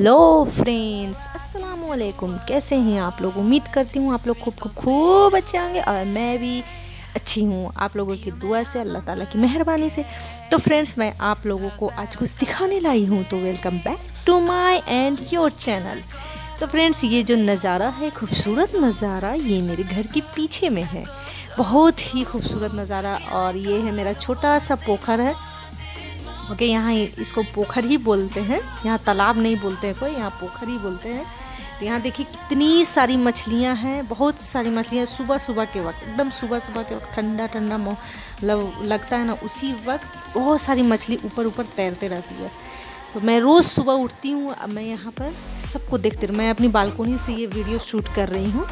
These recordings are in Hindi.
हेलो फ्रेंड्स अस्सलाम वालेकुम कैसे हैं आप लोग? उम्मीद करती हूँ आप लोग खूब खूब खूब अच्छे होंगे और मैं भी अच्छी हूँ। आप लोगों की दुआ से, अल्लाह ताला की मेहरबानी से। तो फ्रेंड्स मैं आप लोगों को आज कुछ दिखाने लाई हूँ तो welcome back to my and your channel तो फ्रेंड्स ये जो नज़ारा है, खूबसूरत नज़ारा, ये मेरे घर के पीछे में है। बहुत ही खूबसूरत नज़ारा और ये है मेरा छोटा सा पोखर है। ओके, यहाँ इसको पोखर ही बोलते हैं। यहाँ तालाब नहीं बोलते हैं कोई, यहाँ पोखर ही बोलते हैं। तो यहाँ देखिए कितनी सारी मछलियाँ हैं, बहुत सारी मछलियाँ सुबह सुबह के वक्त, एकदम सुबह सुबह के वक्त ठंडा ठंडा मतलब लगता है ना, उसी वक्त बहुत सारी मछली ऊपर ऊपर तैरते रहती है। तो मैं रोज़ सुबह उठती हूँ मैं यहाँ पर सबको देखती हूँ मैं अपनी बालकोनी से ये वीडियो शूट कर रही हूँ।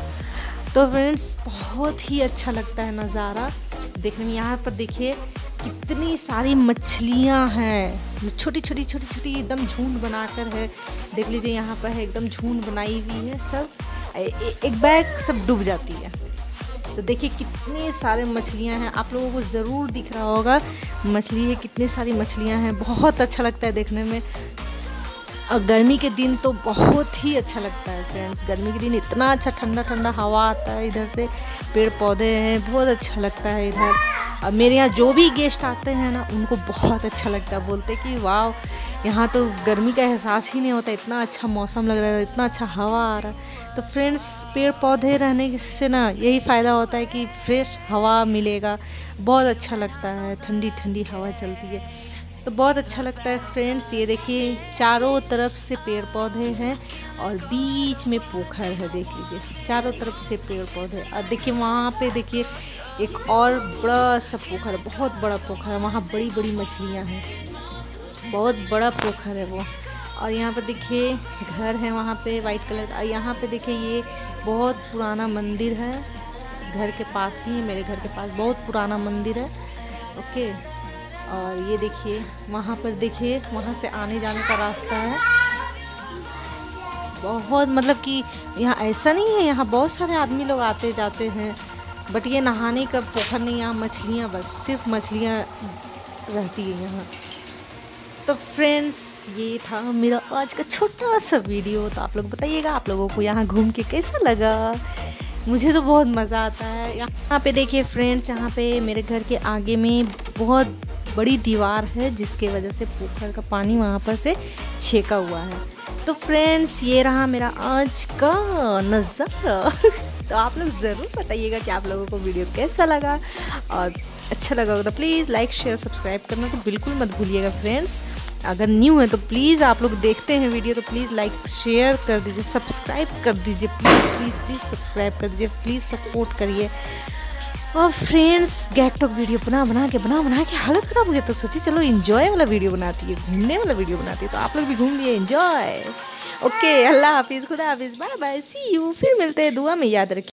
तो फ्रेंड्स, बहुत ही अच्छा लगता है नज़ारा देखने में। यहाँ पर देखिए कितनी सारी मछलियाँ हैं। छोटी छोटी छोटी छोटी एकदम झुंड बनाकर है। देख लीजिए यहाँ पर है एकदम झुंड बनाई हुई है सब। ए, एक बैग सब डूब जाती है। तो देखिए कितने सारे मछलियाँ हैं। आप लोगों को ज़रूर दिख रहा होगा मछली है कितनी सारी मछलियाँ हैं। बहुत अच्छा लगता है देखने में। और गर्मी के दिन तो बहुत ही अच्छा लगता है फ्रेंड्स गर्मी के दिन इतना अच्छा ठंडा ठंडा हवा आता है इधर से। पेड़ पौधे हैं बहुत अच्छा लगता है इधर। और मेरे यहाँ जो भी गेस्ट आते हैं ना, उनको बहुत अच्छा लगता है। बोलते कि वाह यहाँ तो गर्मी का एहसास ही नहीं होता। इतना अच्छा मौसम लग रहा है, इतना अच्छा हवा आ रहा है। तो फ्रेंड्स पेड़ पौधे रहने से ना यही फ़ायदा होता है कि फ्रेश हवा मिलेगा। बहुत अच्छा लगता है ठंडी ठंडी हवा चलती है। तो बहुत अच्छा लगता है फ्रेंड्स ये देखिए, चारों तरफ़ से पेड़ पौधे हैं और बीच में पोखर है, देख लीजिए. चारों तरफ़ से पेड़ पौधे और देखिए, वहाँ पे देखिए, एक और बड़ा सा पोखर बहुत बड़ा पोखर है. वहाँ बड़ी बड़ी मछलियाँ हैं. बहुत बड़ा पोखर है वो. और यहाँ पर देखिए, घर है वहाँ पे वाइट कलर का. यहाँ पे देखिए, ये बहुत पुराना मंदिर है. घर के पास ही, मेरे घर के पास बहुत पुराना मंदिर है. ओके और ये देखिए, वहाँ पर देखिए, वहाँ से आने जाने का रास्ता है। बहुत मतलब कि यहाँ ऐसा नहीं है, यहाँ बहुत सारे आदमी लोग आते जाते हैं बट ये नहाने का पोखर नहीं, यहाँ मछलियाँ बस, सिर्फ़ मछलियाँ रहती है यहाँ। तो फ्रेंड्स ये था मेरा आज का छोटा सा वीडियो तो आप लोग बताइएगा, आप लोगों को यहाँ घूम के कैसा लगा? मुझे तो बहुत मज़ा आता है। यहाँ पे देखिए फ्रेंड्स यहाँ पे मेरे घर के आगे में बहुत बड़ी दीवार है, जिसके वजह से पोखर का पानी वहाँ पर से छेका हुआ है। तो फ्रेंड्स ये रहा मेरा आज का नज़ारा। तो आप लोग ज़रूर बताइएगा कि आप लोगों को वीडियो कैसा लगा। और अच्छा लगा होगा तो प्लीज़ लाइक शेयर सब्सक्राइब करना तो बिल्कुल मत भूलिएगा फ्रेंड्स अगर न्यू है तो प्लीज़ आप लोग देखते हैं वीडियो तो प्लीज़ लाइक शेयर कर दीजिए सब्सक्राइब कर दीजिए। प्लीज़ प्लीज़ प्लीज़ सब्सक्राइब कर दीजिए। प्लीज़ सपोर्ट करिए। और फ्रेंड्स गैक टॉक वीडियो बना बना के बना बना के हालत ख़राब हो गया। तो सोची चलो इन्जॉय वाला वीडियो बनाती है घूमने वाला वीडियो बनाती है। तो आप लोग भी घूम लिए इन्जॉय ओके अल्लाह हाफिज़ खुदा हाफिज़। बाय बाय सी यू फिर मिलते हैं दुआ में याद रखिए।